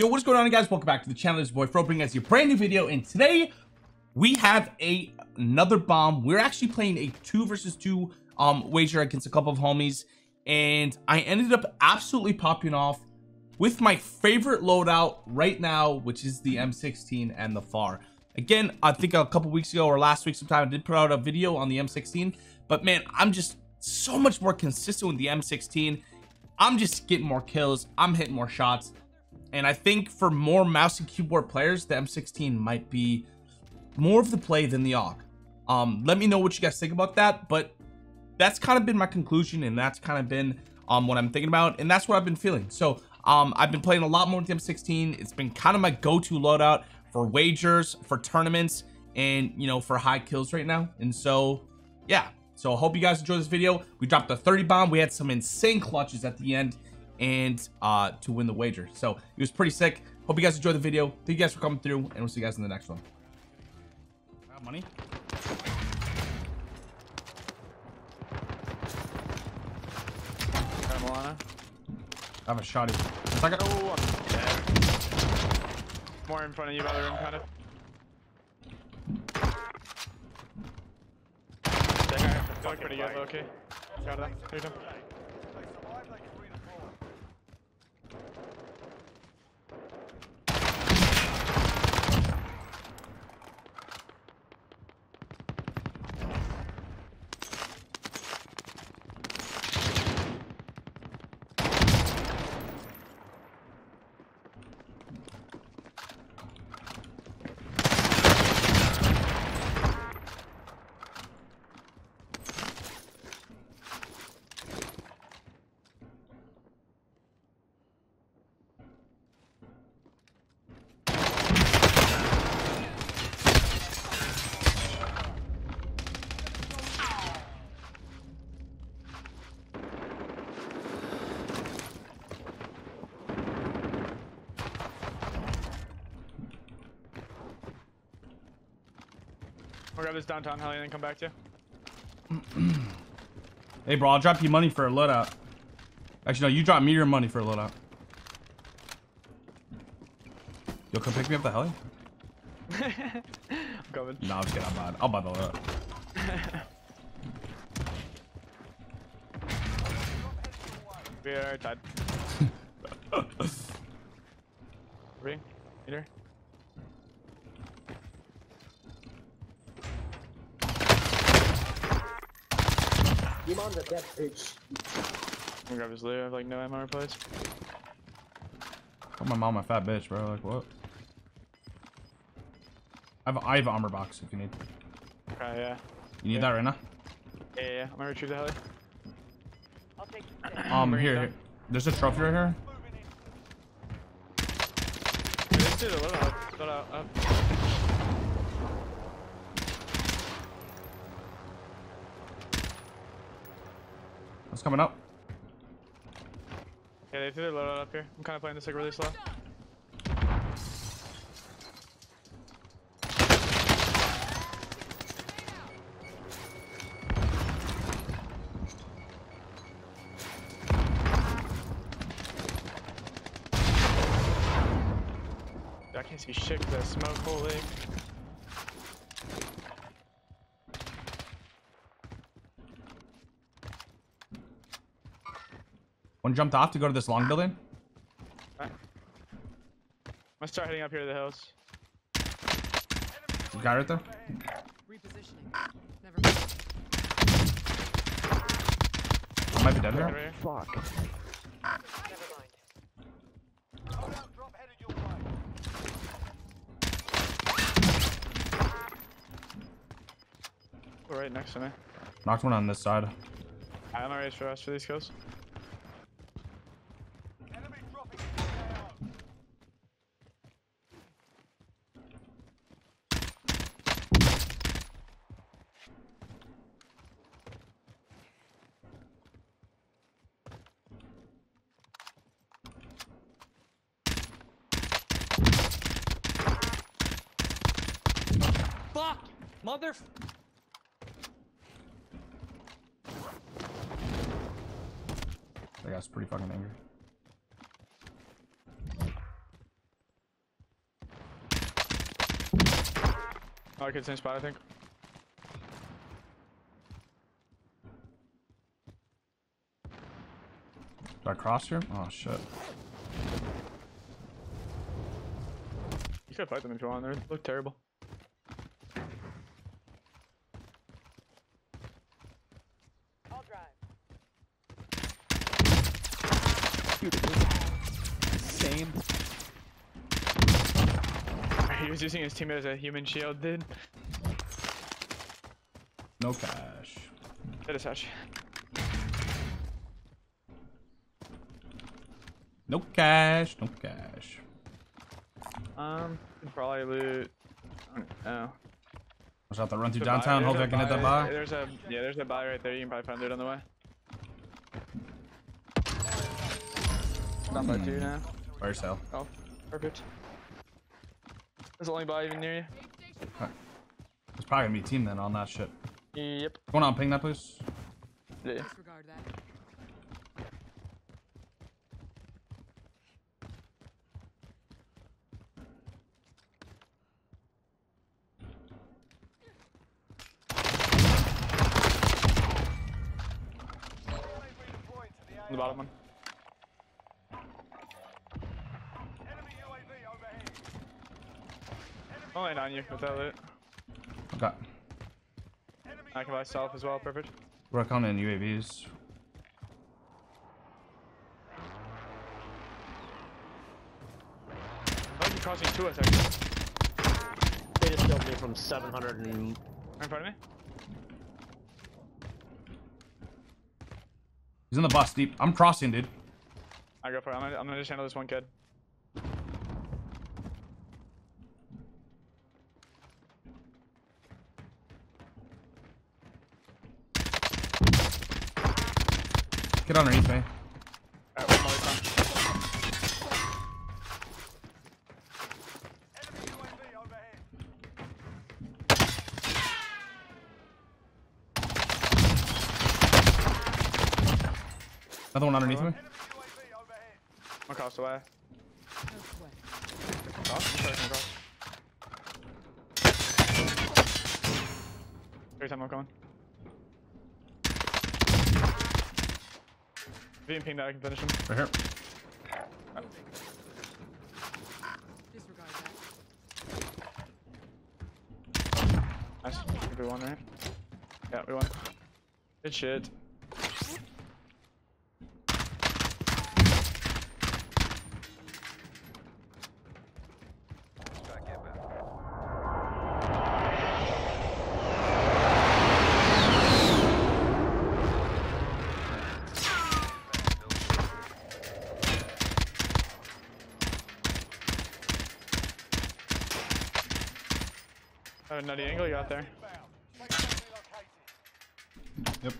Yo, what's going on guys? Welcome back to the channel. This boy Fro bringing us your brand new video and today we have a another bomb. We're actually playing a two versus two um wager against a couple of homies and I ended up absolutely popping off with my favorite loadout right now, which is the M16 and the FFAR. Again, I think a couple weeks ago or last week sometime I did put out a video on the M16, but man, I'm just so much more consistent with the M16. I'm just getting more kills. I'm hitting more shots and I think for more mouse and keyboard players, the M16 might be more of the play than the AUG. Um, let me know what you guys think about that. But that's kind of been my conclusion, and that's kind of been um, what I'm thinking about, and that's what I've been feeling. So um, I've been playing a lot more with the M16. It's been kind of my go-to loadout for wagers, for tournaments, and you know for high kills right now. And so yeah, so I hope you guys enjoyed this video. We dropped a 30 bomb. We had some insane clutches at the end and uh, to win the wager. So it was pretty sick. Hope you guys enjoyed the video. Thank you guys for coming through, and we'll see you guys in the next one. Got money? Got Milana. I have a shotty. Second. Oh, I'm dead. More in front of you by the room, kind of. Doing pretty good, okay. Got that. Here you go. We'll grab this downtown heli and then come back to you. Hey, bro, I'll drop you money for a loadout. Actually, no, you drop me your money for a loadout. Yo, come pick me up the heli? I'm coming. No, I'm just kidding. I'm bad. I'll buy the loadout. We are tied. Three. You on the dead bitch. I'm gonna grab his loot. I have like no ammo replays. Call my mom a fat bitch, bro. Like, what? I have, I have armor box if you need. Okay, yeah. You need Yeah. that right now? Yeah, yeah, yeah. I'm gonna retrieve the heli. Um, Bring it here, down. here. There's a trophy right here. Dude, let's do the load out. Load out. Up. It's coming up. Yeah, they threw their loadout up here. I'm kind of playing this like really slow. I can't see shit with that smoke, holy. One jumped off to go to this long building. Alright. I'm gonna start heading up here to the hills. Guy right there. Repositioning. Never mind. I might be dead Right here. here. Fuck. Never mind. Oh, right next to me. Knocked one on this side. I'm already for us for these kills. Mother... That guy's pretty fucking angry. Oh, okay, same spot, I think. Did I cross here? Oh, shit. You should fight them if you want. They look terrible. He was using his teammate as a human shield, dude. No cash. That is such. No cash. No cash. Um, probably loot. I don't know. Watch out! The run through The downtown. there's Hopefully I a can hit that buy- bar. There's a yeah, there's a buy right there. You can probably find it on the way. Stop by two now. Fire sale. Oh, perfect. There's the only buy even near It's probably gonna be a team then on that shit. you. Yep. Going on, ping that please. Yeah. Disregard that. The bottom one. I'll land on you with that loot. Okay. I can buy self as well. Perfect. Work on in UAVs. I think you're crossing to us actually. They just killed me from 700 and Right in front of me. He's in the bus deep. I'm crossing, dude. I go for it. I'm gonna, I'm gonna just handle this one kid. Underneath me. One. Another one underneath me. Way. Cross? Across. Every time I'm going. If you can ping that, I can finish him. Right here. Disregard that. Nice. We won, right? Yeah, we won. Good shit. Oh, nutty angle you got there. Yep.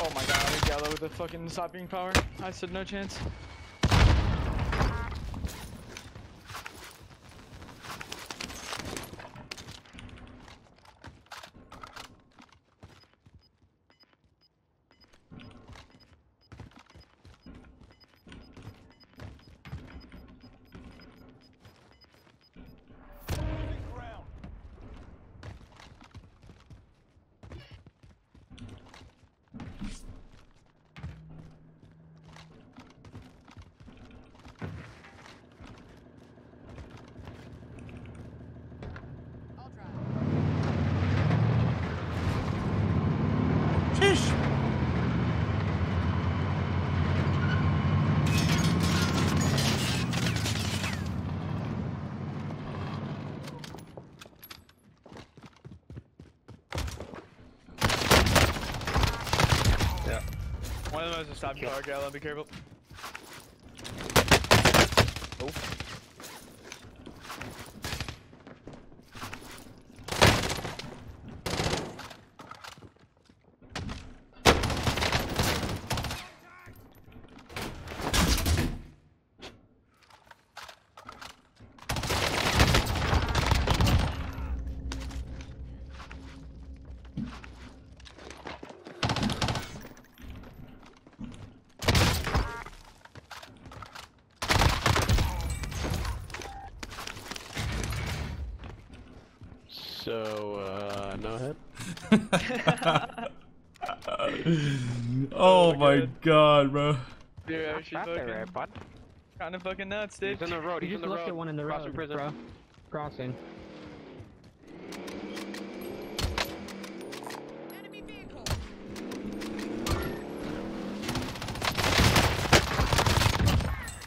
Oh my god, Gala with the fucking stopping power. I said no chance. I'll drive. Sheesh. Yeah. One of them has a stopping be careful. Oh. So, uh, no hit. oh my good. god, bro. Dude, actually Back there, bud. kind of fucking nuts, dude. He's in the road. You He's in just the looked road. at one in the Crossing road, prison. bro. Crossing.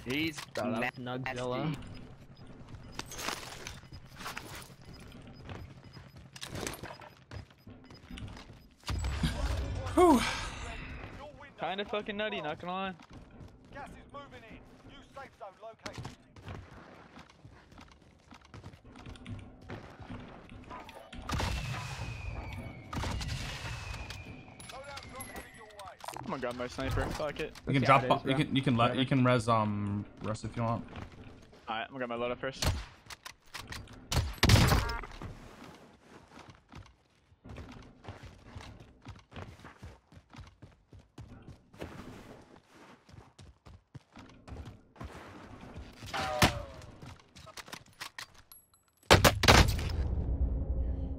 He's Bro, that's Nugzilla. Kind of fucking nutty, not gonna lie. Gas is moving in. New safe zone located. Loadout drop headed your way. I'm gonna grab my sniper. Fuck it. You can drop. is, you can you can let you can res um rest if you want. Alright, I'm gonna grab my loadout first.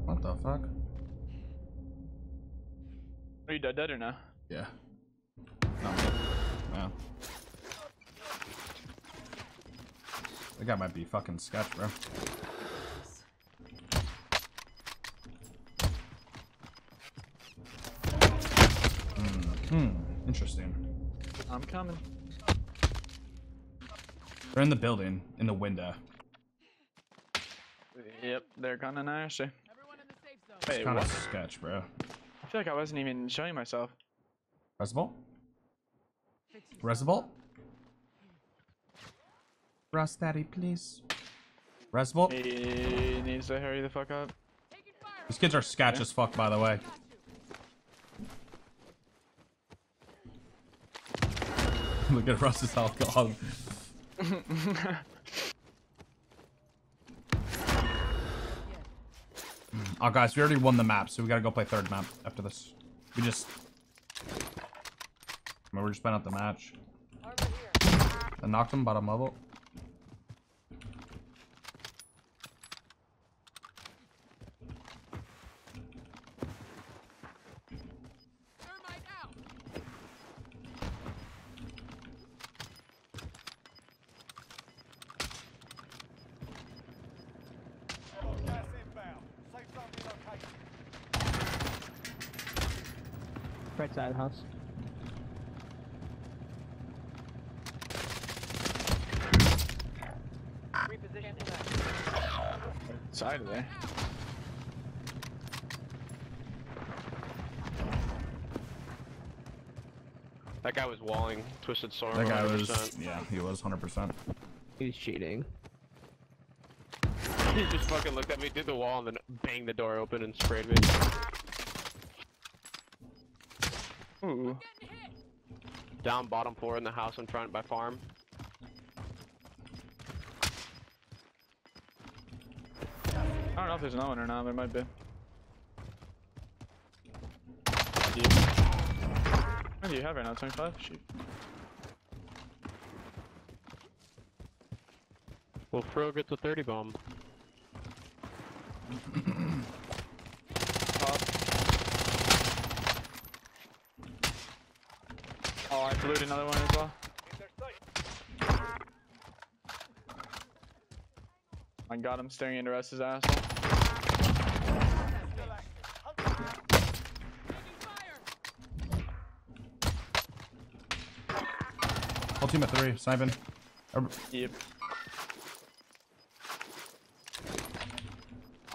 What the fuck? Are you dead dead or no? Yeah. No. Yeah. That guy might be fucking sketch, bro. Hmm. Interesting. I'm coming. They're in the building, in the window. Yep, they're kinda nasty. Everyone in the safe zone. Wait, Kind of sketch, bro. I feel like I wasn't even showing myself. Fix yourself Russ daddy, please. Resibol? He needs to hurry the fuck up. These kids are sketch as fuck, by the way. Look at Russ's health Oh, guys, we already won the map, so we gotta go play third map after this. We just... I mean, we're just been out the match. I knocked him bottom level. Right side of the house. Side of there. That guy was walling Twisted Storm. That guy was... 100%. Yeah, he was 100%. He's cheating. He just fucking looked at me, did the wall, and then banged the door open and sprayed me. Ooh. Down bottom floor in the house in front by farm. I don't know if there's no one or not. There might be. What do you have right now? 25? Shoot. Well, Fro gets a 30 bomb. Oh, I another one as well. I got him staring into Russ's asshole. Taking fire. Whole team at three, sniping. Er, Yep.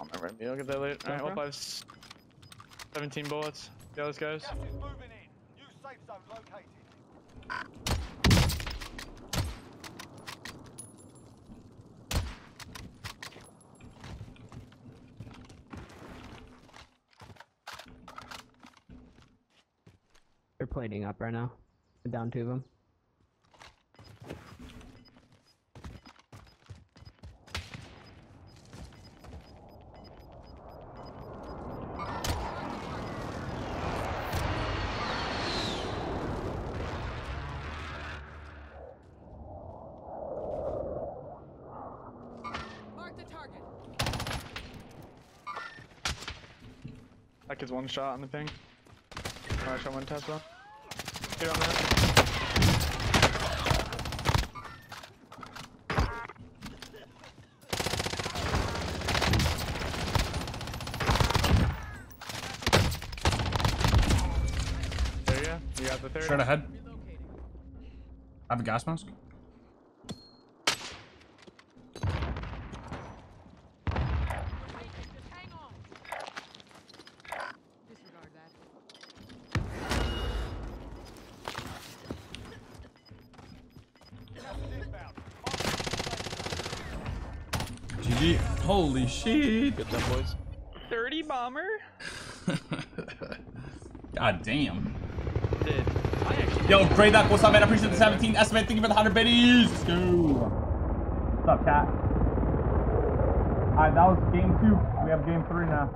I'll never be. I'll get that later. Alright, well, five, s- 17 bullets. Yeah, let's go. Gas is moving in. New safe zone located. They're plating up right now. Down two of them. Like one shot on the ping. Alright, shot one Tesla. Get on that. There you go. You got the third. Straight ahead. I have a gas mask. GG. Holy shit. Good job, boys. 30 bomber? God damn. Did Yo, Grey Duck, what's up, man? I appreciate the 17 estimate. Thank you for the 100 biddies. Let's go. What's up, cat? Alright, that was game two. We have game three now.